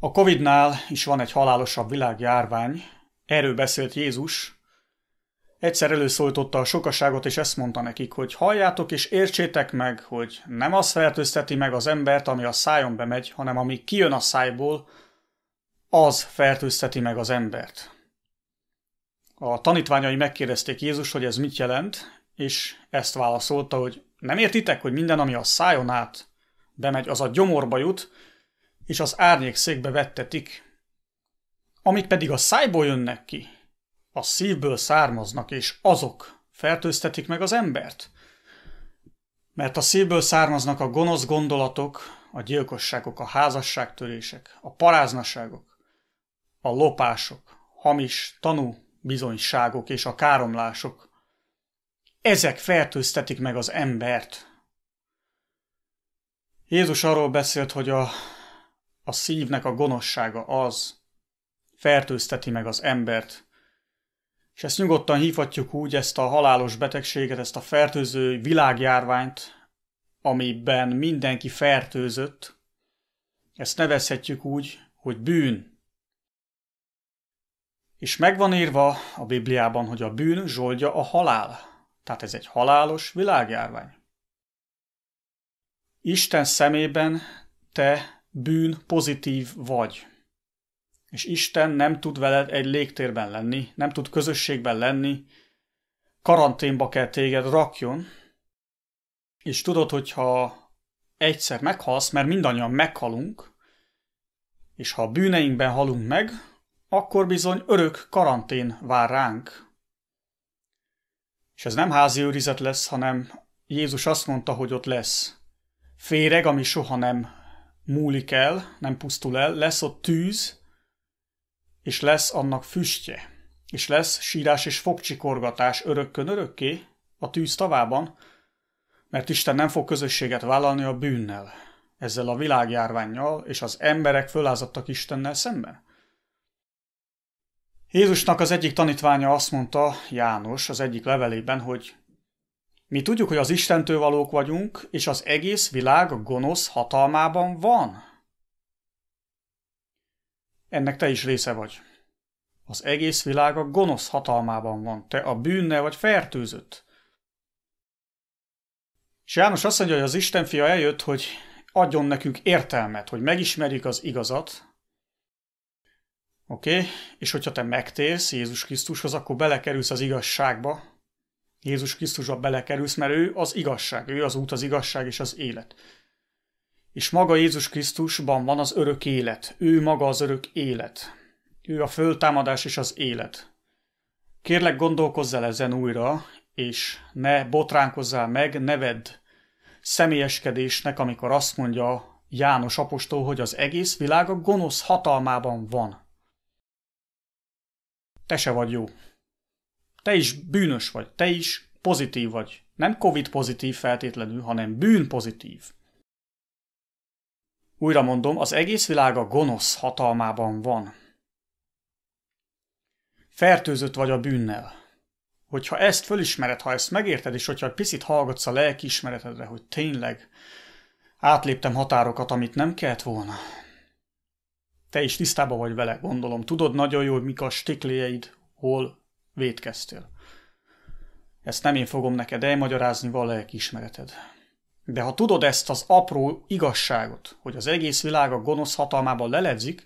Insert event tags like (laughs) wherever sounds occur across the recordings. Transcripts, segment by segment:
A Covid-nál is van egy halálosabb világjárvány, erről beszélt Jézus. Egyszer előszólította a sokaságot, és ezt mondta nekik, hogy halljátok és értsétek meg, hogy nem az fertőzteti meg az embert, ami a szájon bemegy, hanem ami kijön a szájból, az fertőzteti meg az embert. A tanítványai megkérdezték Jézus, hogy ez mit jelent, és ezt válaszolta, hogy nem értitek, hogy minden, ami a szájon át bemegy, az a gyomorba jut, és az árnyék székbe vettetik. Amik pedig a szájból jönnek ki, a szívből származnak, és azok fertőztetik meg az embert. Mert a szívből származnak a gonosz gondolatok, a gyilkosságok, a házasságtörések, a paráznaságok, a lopások, hamis tanú bizonyságok és a káromlások. Ezek fertőztetik meg az embert. Jézus arról beszélt, hogy a a szívnek a gonoszsága az fertőzteti meg az embert. És ezt nyugodtan hívhatjuk úgy, ezt a halálos betegséget, ezt a fertőző világjárványt, amiben mindenki fertőzött, ezt nevezhetjük úgy, hogy bűn. És megvan írva a Bibliában, hogy a bűn zsoldja a halál. Tehát ez egy halálos világjárvány. Isten szemében te bűn pozitív vagy. És Isten nem tud veled egy légtérben lenni, nem tud közösségben lenni, karanténba kell téged rakjon, és tudod, hogyha egyszer meghalsz, mert mindannyian meghalunk, és ha a bűneinkben halunk meg, akkor bizony örök karantén vár ránk. És ez nem házi őrizet lesz, hanem Jézus azt mondta, hogy ott lesz féreg, ami soha nem múlik el, nem pusztul el, lesz ott tűz, és lesz annak füstje, és lesz sírás és fogcsikorgatás örökkön örökké a tűz tavában, mert Isten nem fog közösséget vállalni a bűnnel, ezzel a világjárványjal, és az emberek fölázadtak Istennel szemben. Jézusnak az egyik tanítványa azt mondta, János az egyik levelében, hogy mi tudjuk, hogy az Istentől valók vagyunk, és az egész világ gonosz hatalmában van. Ennek te is része vagy. Az egész világ a gonosz hatalmában van. Te a bűnnel vagy fertőzött. És János azt mondja, hogy az Isten fia eljött, hogy adjon nekünk értelmet, hogy megismerjük az igazat. Oké? Okay? És hogyha te megtérsz Jézus Krisztushoz, akkor belekerülsz az igazságba, Jézus Krisztusba belekerülsz, mert ő az igazság, ő az út, az igazság és az élet. És maga Jézus Krisztusban van az örök élet, ő maga az örök élet. Ő a föltámadás és az élet. Kérlek gondolkozzál ezen újra, és ne botránkozzál meg, neved személyeskedésnek, amikor azt mondja János apostol, hogy az egész világ a gonosz hatalmában van. Te se vagy jó. Te is bűnös vagy, te is pozitív vagy. Nem Covid pozitív feltétlenül, hanem bűn pozitív. Újra mondom, az egész világ a gonosz hatalmában van. Fertőzött vagy a bűnnel. Hogyha ezt fölismered, ha ezt megérted, és hogyha picit hallgatsz a lelkiismeretedre, hogy tényleg átléptem határokat, amit nem kellett volna. Te is tisztában vagy vele, gondolom. Tudod nagyon jól, mik a stikléjeid, hol védkeztél. Ezt nem én fogom neked elmagyarázni, van lelkiismereted. De ha tudod ezt az apró igazságot, hogy az egész világ a gonosz hatalmában leledzik,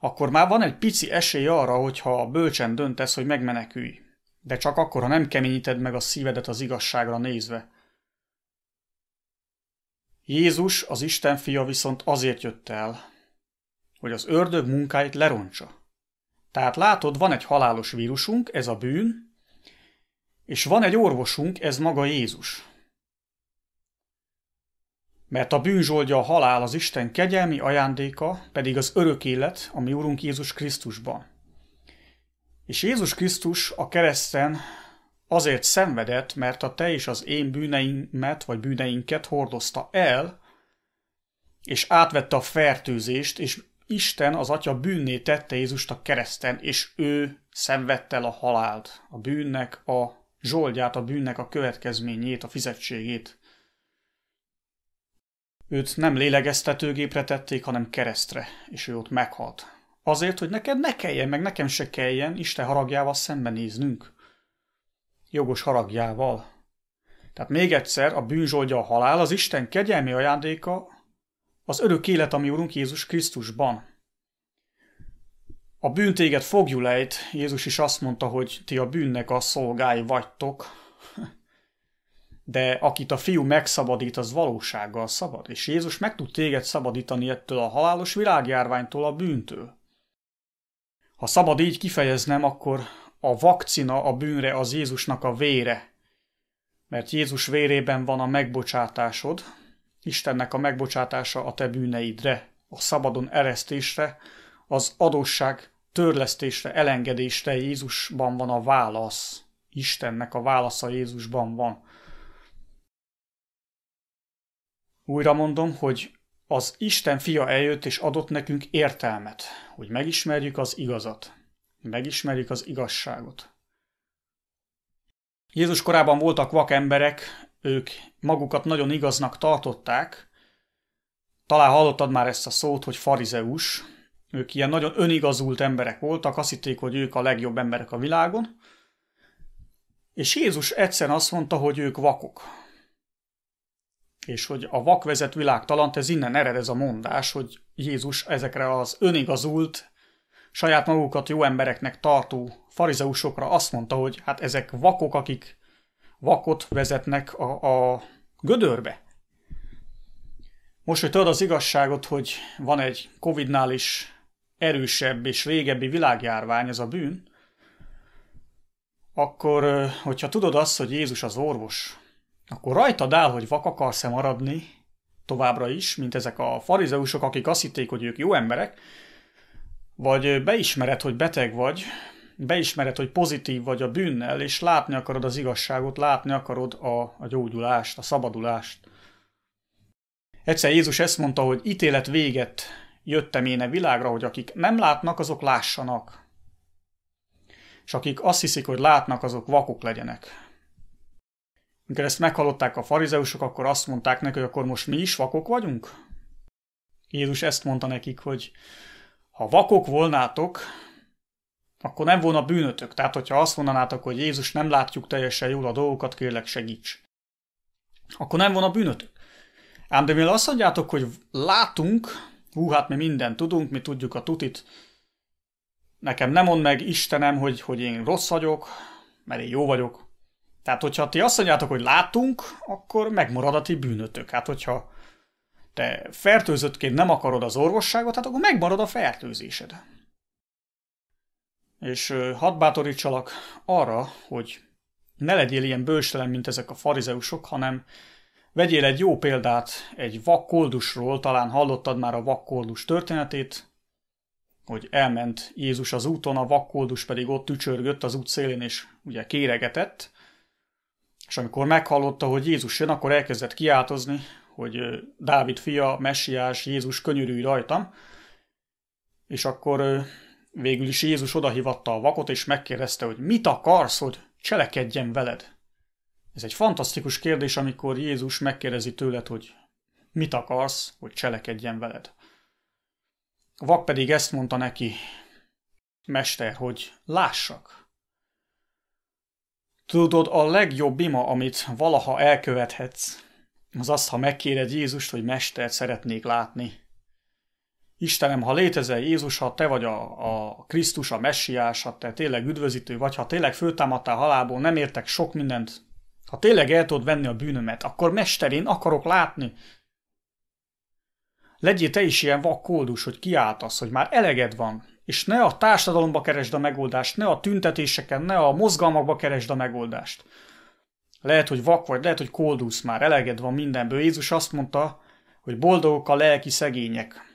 akkor már van egy pici esély arra, hogyha bölcsen döntesz, hogy megmenekülj. De csak akkor, ha nem keményíted meg a szívedet az igazságra nézve. Jézus, az Isten fia viszont azért jött el, hogy az ördög munkáit lerontsa. Tehát látod, van egy halálos vírusunk, ez a bűn, és van egy orvosunk, ez maga Jézus. Mert a bűn zsoldja a halál az Isten kegyelmi ajándéka, pedig az örök élet, a mi Úrunk Jézus Krisztusban. És Jézus Krisztus a kereszten azért szenvedett, mert a te és az én bűneimet, vagy bűneinket hordozta el, és átvette a fertőzést, és Isten az atya bűnné tette Jézust a kereszten, és ő szenvedte el a halált, a bűnnek a zsoldját, a bűnnek a következményét, a fizetségét. Őt nem lélegeztetőgépre tették, hanem keresztre, és ő ott meghalt. Azért, hogy neked ne kelljen, meg nekem se kelljen Isten haragjával szembenéznünk. Jogos haragjával. Tehát még egyszer, a bűnzsoldja a halál, az Isten kegyelmi ajándéka, az örök élet, ami Urunk Jézus Krisztusban. A bűn téged fogjulejt, Jézus is azt mondta, hogy ti a bűnnek a szolgái vagytok, de akit a fiú megszabadít, az valósággal szabad, és Jézus meg tud téged szabadítani ettől a halálos világjárványtól, a bűntől. Ha szabad így kifejeznem, akkor a vakcina a bűnre az Jézusnak a vére, mert Jézus vérében van a megbocsátásod, Istennek a megbocsátása a te bűneidre, a szabadon eresztésre, az adósság törlesztésre, elengedésre Jézusban van a válasz. Istennek a válasza Jézusban van. Újra mondom, hogy az Isten fia eljött és adott nekünk értelmet, hogy megismerjük az igazat, megismerjük az igazságot. Jézus korában voltak vak emberek, ők magukat nagyon igaznak tartották. Talán hallottad már ezt a szót, hogy farizeus. Ők ilyen nagyon önigazult emberek voltak, azt hitték, hogy ők a legjobb emberek a világon. És Jézus egyszer azt mondta, hogy ők vakok. És hogy a vak vezet világtalant, ez innen ered ez a mondás, hogy Jézus ezekre az önigazult, saját magukat jó embereknek tartó farizeusokra azt mondta, hogy hát ezek vakok, akik vakot vezetnek a, a gödörbe. Most, hogy tudod az igazságot, hogy van egy Covid-nál is erősebb és régebbi világjárvány, ez a bűn, akkor, hogyha tudod azt, hogy Jézus az orvos, akkor rajtad áll, hogy vak akarsz-e maradni továbbra is, mint ezek a farizeusok, akik azt hitték, hogy ők jó emberek, vagy beismered, hogy beteg vagy, beismered, hogy pozitív vagy a bűnnel, és látni akarod az igazságot, látni akarod a, a gyógyulást, a szabadulást. Egyszer Jézus ezt mondta, hogy ítélet véget jöttem én a világra, hogy akik nem látnak, azok lássanak. És akik azt hiszik, hogy látnak, azok vakok legyenek. Amikor ezt meghallották a farizeusok, akkor azt mondták neki, hogy akkor most mi is vakok vagyunk? Jézus ezt mondta nekik, hogy ha vakok volnátok, akkor nem volna bűnötök. Tehát, hogyha azt mondanátok, hogy Jézus nem látjuk teljesen jól a dolgokat, kérlek segíts. Akkor nem volna bűnötök. Ám de mivel azt mondjátok, hogy látunk, hú, hát mi mindent tudunk, mi tudjuk a tutit, nekem nem mond meg Istenem, hogy, hogy én rossz vagyok, mert én jó vagyok. Tehát, hogyha ti azt mondjátok, hogy látunk, akkor megmarad a ti bűnötök. Hát, hogyha te fertőzöttként nem akarod az orvosságot, hát akkor megmarad a fertőzésed. És hadd bátorítsalak arra, hogy ne legyél ilyen bőstelen, mint ezek a farizeusok, hanem vegyél egy jó példát egy vakkoldusról, talán hallottad már a vakkoldus történetét, hogy elment Jézus az úton, a vakkoldus pedig ott tücsörgött az út szélén, és ugye kéregetett, és amikor meghallotta, hogy Jézus jön, akkor elkezdett kiáltozni, hogy Dávid fia, messiás, Jézus könyörülj rajtam, és akkor Végül is Jézus odahívatta a vakot, és megkérdezte, hogy mit akarsz, hogy cselekedjen veled. Ez egy fantasztikus kérdés, amikor Jézus megkérdezi tőled, hogy mit akarsz, hogy cselekedjen veled. A vak pedig ezt mondta neki, Mester, hogy lássak. Tudod, a legjobb ima, amit valaha elkövethetsz, az az, ha megkéred Jézust, hogy Mester szeretnék látni. Istenem, ha létezel Jézus, ha te vagy a, a Krisztus, a messiás, ha te tényleg üdvözítő vagy, ha tényleg föltámadtál halálból, nem értek sok mindent, ha tényleg el tudod venni a bűnömet, akkor mester, én akarok látni. Legyél te is ilyen vakkódus, hogy kiáltasz, hogy már eleged van, és ne a társadalomba keresd a megoldást, ne a tüntetéseken, ne a mozgalmakba keresd a megoldást. Lehet, hogy vak vagy, lehet, hogy kódulsz már, eleged van mindenből. Jézus azt mondta, hogy boldogok a lelki szegények,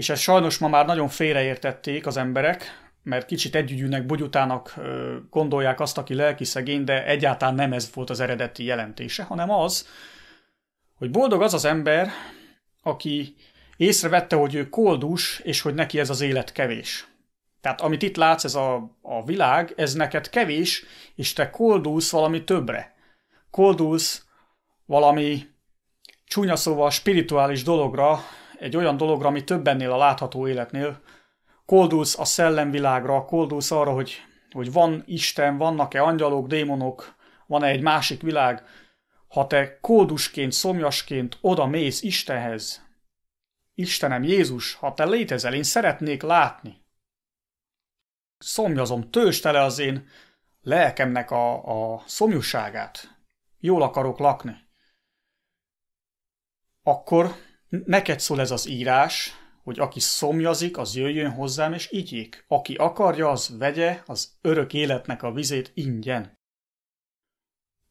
és ezt sajnos ma már nagyon félreértették az emberek, mert kicsit együgyűnek, bugyutának gondolják azt, aki lelki szegény, de egyáltalán nem ez volt az eredeti jelentése, hanem az, hogy boldog az az ember, aki észrevette, hogy ő koldus, és hogy neki ez az élet kevés. Tehát amit itt látsz, ez a, a világ, ez neked kevés, és te koldulsz valami többre. Koldulsz valami csúnya szóval spirituális dologra, egy olyan dologra, ami több ennél a látható életnél. Koldulsz a szellemvilágra, koldulsz arra, hogy, hogy van Isten, vannak-e angyalok, démonok, van-e egy másik világ. Ha te koldusként, szomjasként oda mész Istenhez, Istenem Jézus, ha te létezel, én szeretnék látni. Szomjazom, tős tele az én lelkemnek a, a szomjúságát. Jól akarok lakni. Akkor neked szól ez az írás, hogy aki szomjazik, az jöjjön hozzám és igyék. Aki akarja, az vegye az örök életnek a vizét ingyen.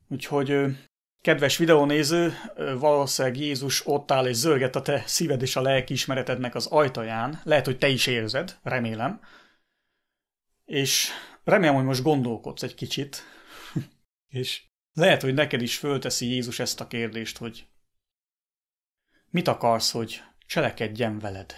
Úgyhogy, kedves videónéző, valószínűleg Jézus ott áll és zörget a te szíved és a lelkiismeretednek az ajtaján. Lehet, hogy te is érzed, remélem. És remélem, hogy most gondolkodsz egy kicsit. (laughs) és lehet, hogy neked is fölteszi Jézus ezt a kérdést, hogy mit akarsz, hogy cselekedjen veled?